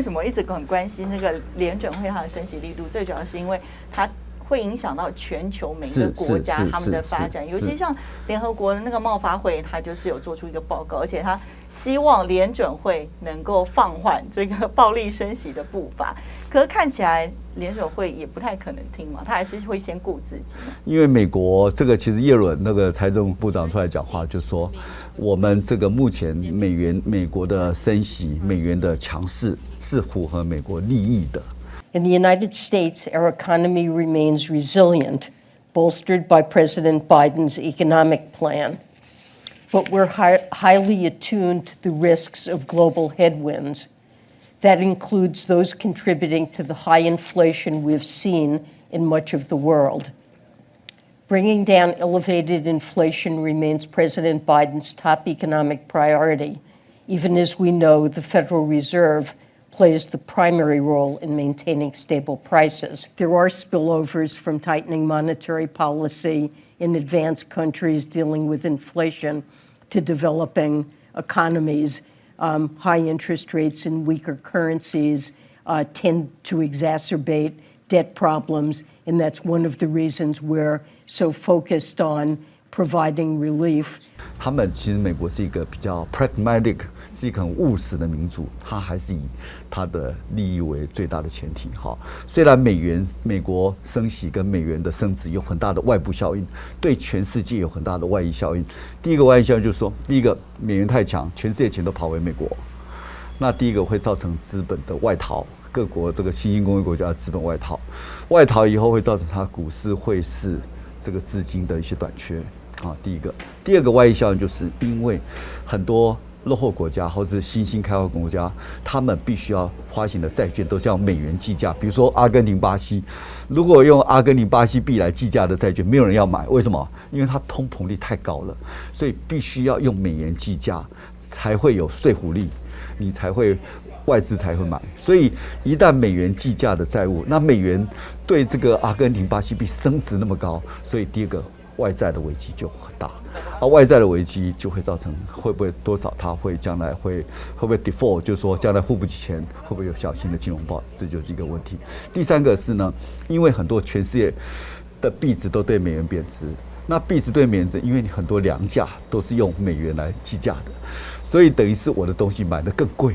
为什么一直很关心那个联准会它的升息力度？最主要是因为它。会影响到全球每个国家他们的发展，尤其像联合国的那个贸发会，它就是有做出一个报告，而且它希望联准会能够放缓这个暴力升息的步伐。可是看起来联准会也不太可能听嘛，他还是会先顾自己。因为美国这个其实耶伦那个财政部长出来讲话，就说我们这个目前美元美国的升息，美元的强势是符合美国利益的。In the United States, our economy remains resilient, bolstered by President Biden's economic plan. But we're hi- highly attuned to the risks of global headwinds. That includes those contributing to the high inflation we've seen in much of the world. Bringing down elevated inflation remains President Biden's top economic priority, even as we know the Federal Reserve plays the primary role in maintaining stable prices. There are spillovers from tightening monetary policy in advanced countries dealing with inflation to developing economies. Um, high interest rates and weaker currencies uh, tend to exacerbate debt problems, and that's one of the reasons we're so focused on providing relief. 他们其实美国是一个比较 pragmatic 是一个很务实的民主，它还是以它的利益为最大的前提。哈，虽然美元美国升息跟美元的升值有很大的外部效应，对全世界有很大的外溢效应。第一个外溢效应就是说，第一个美元太强，全世界钱都跑回美国，那第一个会造成资本的外逃，各国这个新兴工业国家的资本外逃，外逃以后会造成它股市会是这个资金的一些短缺。啊，第一个，第二个外溢效应就是因为很多。落后国家或是新兴开发国家，他们必须要发行的债券都是要美元计价。比如说阿根廷、巴西，如果用阿根廷、巴西币来计价的债券，没有人要买。为什么？因为它通膨率太高了，所以必须要用美元计价，才会有说服力，你才会外资才会买。所以一旦美元计价的债务，那美元对这个阿根廷、巴西币升值那么高，所以第二个。外债的危机就很大，而外债的危机就会造成会不会多少？它会将来会会不会 default？就是说将来付不起钱，会不会有小型的金融暴？这就是一个问题。第三个是呢，因为很多全世界的币值都对美元贬值，那币值对美元值，因为你很多粮价都是用美元来计价的，所以等于是我的东西买的更贵，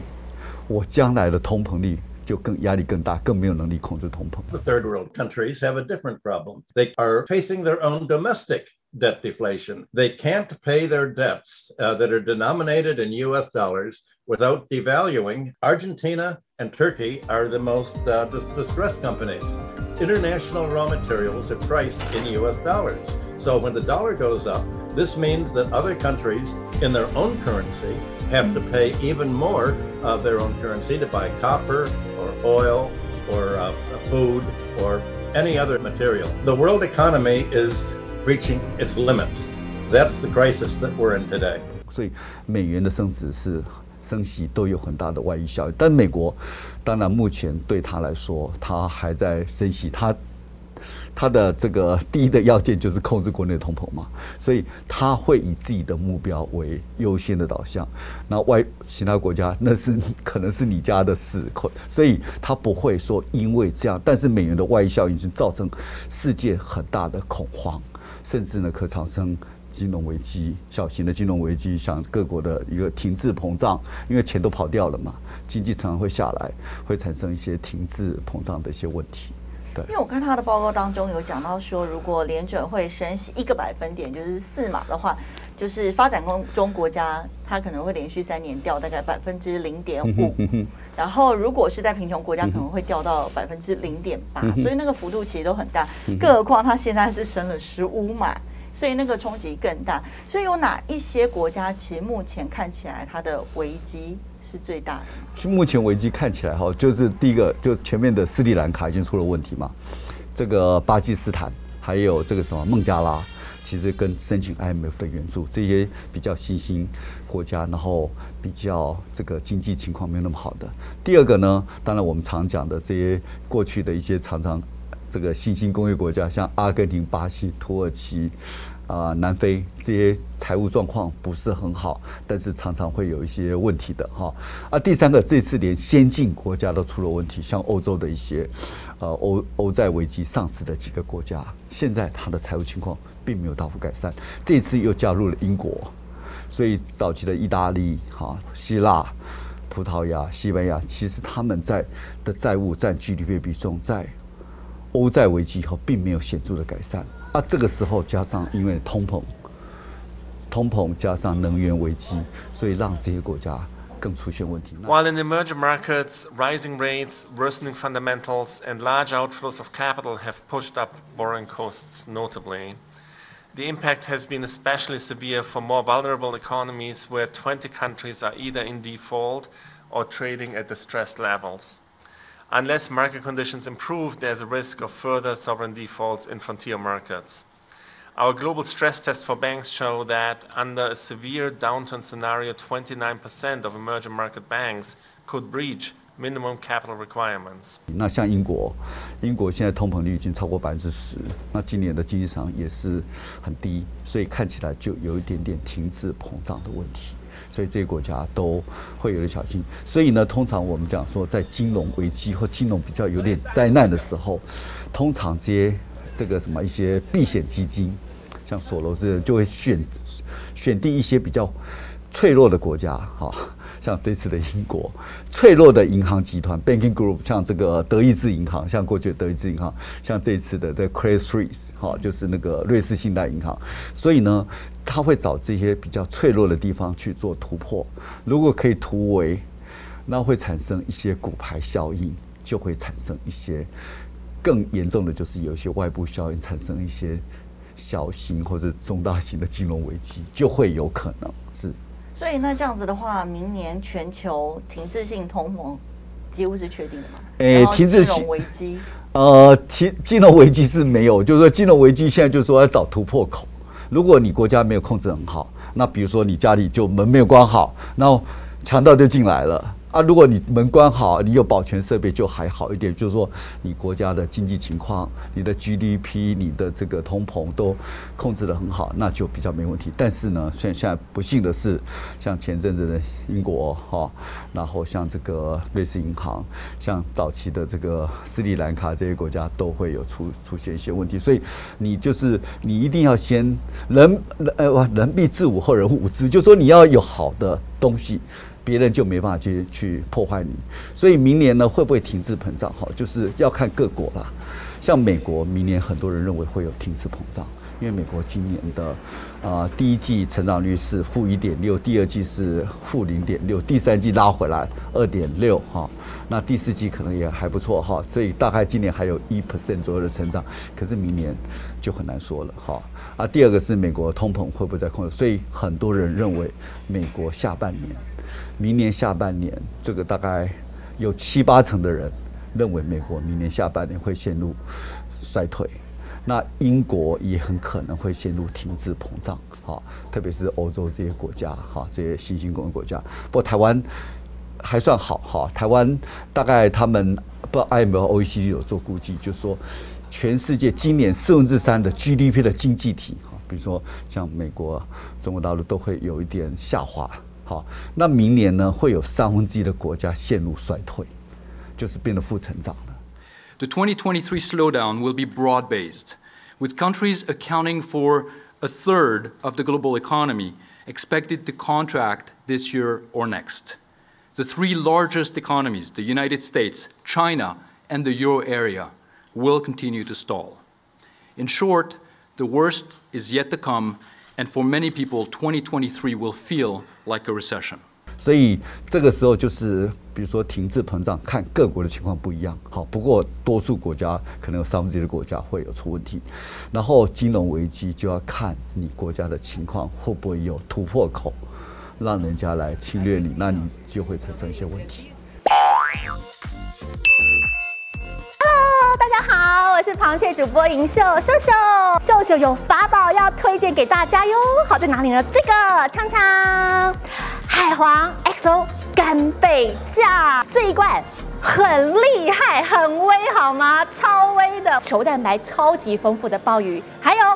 我将来的通膨率。就更压力更大，更没有能力控制通膨。The third world countries have a different problem. They are facing their own domestic debt deflation. They can't pay their debts uh, that are denominated in US dollars without devaluing. Argentina and Turkey are the most uh, dis- distressed companies. International raw materials are priced in US dollars. So when the dollar goes up, this means that other countries in their own currency have to pay even more of their own currency to buy copper or oil or uh, food or any other material. The world economy is reaching its limits. That's the crisis that we're in today. 所以美元的升值是升息都有很大的外溢效应，但美国当然目前对他来说，他还在升息，他 它的这个第一的要件就是控制国内通膨嘛，所以他会以自己的目标为优先的导向。那外其他国家那是可能是你家的事，所以他不会说因为这样，但是美元的外溢效应已经造成世界很大的恐慌，甚至呢可产生金融危机、小型的金融危机，像各国的一个停滞膨胀，因为钱都跑掉了嘛，经济常常会下来，会产生一些停滞膨胀的一些问题。因为我看他的报告当中有讲到说，如果联准会升息一个百分点，就是四码的话，就是发展中中国家它可能会连续三年掉大概百分之零点五，然后如果是在贫穷国家可能会掉到百分之零点八，所以那个幅度其实都很大。更何况它现在是升了十五码。所以那个冲击更大。所以有哪一些国家其实目前看起来它的危机是最大的？其实目前危机看起来哈，就是第一个就是前面的斯里兰卡已经出了问题嘛。这个巴基斯坦还有这个什么孟加拉，其实跟申请 IMF 的援助这些比较新兴国家，然后比较这个经济情况没有那么好的。第二个呢，当然我们常讲的这些过去的一些常常。这个新兴工业国家，像阿根廷、巴西、土耳其。啊，南非这些财务状况不是很好，但是常常会有一些问题的哈。啊，第三个，这次连先进国家都出了问题，像欧洲的一些，呃，欧欧债危机上市的几个国家，现在它的财务情况并没有大幅改善。这次又加入了英国，所以早期的意大利、哈、希腊、葡萄牙、西班牙，其实他们在的债务占 GDP 比重，在 欧债危机以后并没有显着的改善。那这个时候加上因为通膨，通膨加上能源危机，所以让这些国家更出现问题。 While in emerging markets, rising rates, worsening fundamentals, and large outflows of capital have pushed up borrowing costs notably. The impact has been especially severe for more vulnerable economies where 20 countries are either in default or trading at distressed levels. Unless market conditions improve, there's a risk of further sovereign defaults in frontier markets. Our global stress tests for banks show that under a severe downturn scenario, 29% of emerging market banks could breach minimum capital requirements. 那像英国，英国现在通膨率已经超过百分之十，那今年的经济上也是很低，所以看起来就有一点点停滞膨胀的问题。 所以这些国家都会有点小心。所以呢，通常我们讲说，在金融危机或金融比较有点灾难的时候，通常这些这个什么一些避险基金，像索罗斯就会选选定一些比较脆弱的国家，哈。像这次的英国脆弱的银行集团 （banking group），像这个德意志银行，像过去的德意志银行，像这次的这 Credit Suisse，哈，就是那个瑞士信贷银行。所以呢，他会找这些比较脆弱的地方去做突破。如果可以突围，那会产生一些骨牌效应，就会产生一些更严重的，就是有一些外部效应，产生一些小型或者中大型的金融危机，就会有可能是。所以那这样子的话，明年全球停滞性通膨几乎是确定的嘛？诶停滞性危机，呃，金金融危机是没有，就是说金融危机现在就是说要找突破口。如果你国家没有控制很好，那比如说你家里就门没有关好，然后强盗就进来了。啊，如果你门关好，你有保全设备就还好一点，就是说你国家的经济情况、你的 GDP、你的这个通膨都控制得很好，那就比较没问题。但是呢，现现在不幸的是，像前阵子的英国哈、然后像这个瑞士银行，像早期的这个斯里兰卡这些国家都会有出出现一些问题，所以你就是你一定要先人呃人必自侮后人侮之，就说你要有好的东西。别人就没办法去去破坏你，所以明年呢会不会停滞膨胀？哈，就是要看各国啦。像美国，明年很多人认为会有停滞膨胀，因为美国今年的、呃第一季成长率是负一点六，第二季是负零点六，第三季拉回来二点六哈，那第四季可能也还不错哈，所以大概今年还有一 percent 左右的成长，可是明年就很难说了哈。啊，第二个是美国通膨会不会再控制？所以很多人认为美国下半年。明年下半年，这个大概有七八成的人认为美国明年下半年会陷入衰退，那英国也很可能会陷入停滞膨胀，哈，特别是欧洲这些国家，哈，这些新兴工业国家。不过台湾还算好，哈，台湾大概他们不知道 IMF、OECD 有做估计，就说全世界今年四分之三的 GDP 的经济体，哈，比如说像美国、中国大陆都会有一点下滑。好，那明年呢会有三分之一的国家陷入衰退，就是变得负成长了。The 2023 slowdown will be broad based, with countries accounting for a third of the global economy expected to contract this year or next. The three largest economies, the United States, China, and the euro area, will continue to stall. In short, the worst is yet to come, and for many people, 2023 will feel like a recession. 所以这个时候就是，比如说停滞膨胀，看各国的情况不一样。好，不过多数国家可能有三分之一的国家会有出问题。然后金融危机就要看你国家的情况会不会有突破口，让人家来侵略你，那你就会产生一些问题。大家好，我是螃蟹主播银秀秀秀。秀秀有法宝要推荐给大家哟，好在哪里呢？这个锵锵，海皇 XO 干贝酱这一罐。很厉害，很威，好吗？超威的球蛋白，超级丰富的鲍鱼，还有。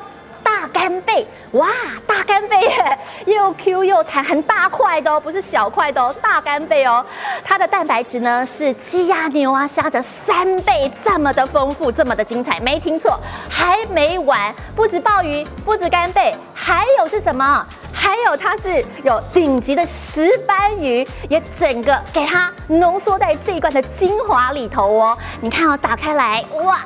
干贝，哇，大干贝耶，又 Q 又弹，很大块的哦，不是小块的哦，大干贝哦。它的蛋白质呢是鸡鸭牛啊虾的三倍，这么的丰富，这么的精彩，没听错。还没完，不止鲍鱼，不止干贝，还有是什么？还有它是有顶级的石斑鱼，也整个给它浓缩在这一罐的精华里头哦。你看哦，打开来，哇！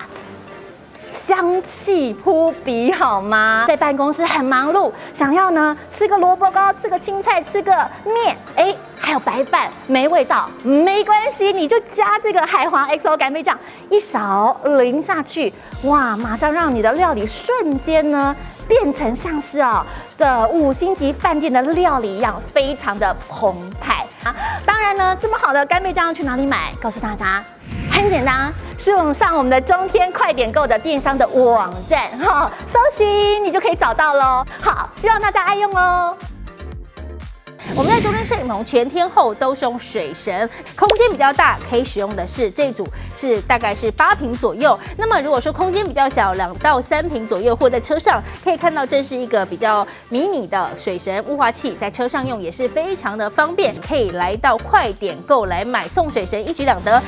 香气扑鼻，好吗？在办公室很忙碌，想要呢吃个萝卜糕，吃个青菜，吃个面，哎，还有白饭没味道，没关系，你就加这个海皇 XO 干贝酱，一勺淋下去，哇，马上让你的料理瞬间呢变成像是啊的五星级饭店的料理一样，非常的澎湃啊！当然呢，这么好的干贝酱去哪里买？告诉大家。很简单，是用上我们的中天快点购的电商的网站哈，搜寻你就可以找到喽。好，希望大家爱用哦。我们在中天摄影棚全天候都是用水神，空间比较大，可以使用的是这组，是大概是八平左右。那么如果说空间比较小，两到三平左右，或在车上可以看到，这是一个比较迷你的水神雾化器，在车上用也是非常的方便，可以来到快点购来买送水神，一举两得。